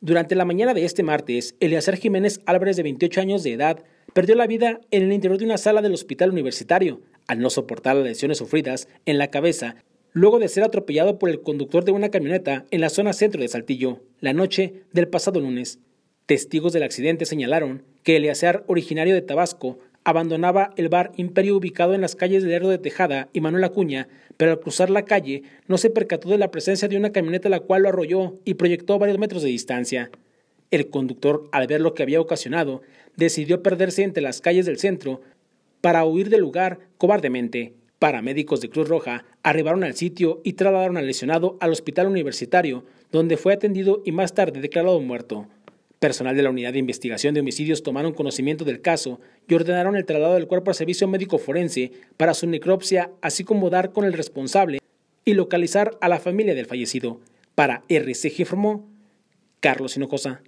Durante la mañana de este martes, Eleazar Jiménez Álvarez, de 28 años de edad, perdió la vida en el interior de una sala del hospital universitario, al no soportar las lesiones sufridas en la cabeza, luego de ser atropellado por el conductor de una camioneta en la zona centro de Saltillo, la noche del pasado lunes. Testigos del accidente señalaron que Eleazar, originario de Tabasco, abandonaba el bar Imperio ubicado en las calles de Lerdo de Tejada y Manuel Acuña, pero al cruzar la calle no se percató de la presencia de una camioneta la cual lo arrolló y proyectó varios metros de distancia. El conductor, al ver lo que había ocasionado, decidió perderse entre las calles del centro para huir del lugar cobardemente. Paramédicos de Cruz Roja arribaron al sitio y trasladaron al lesionado al hospital universitario, donde fue atendido y más tarde declarado muerto. Personal de la Unidad de Investigación de Homicidios tomaron conocimiento del caso y ordenaron el traslado del cuerpo al servicio médico forense para su necropsia, así como dar con el responsable y localizar a la familia del fallecido. Para RCG informó Carlos Hinojosa.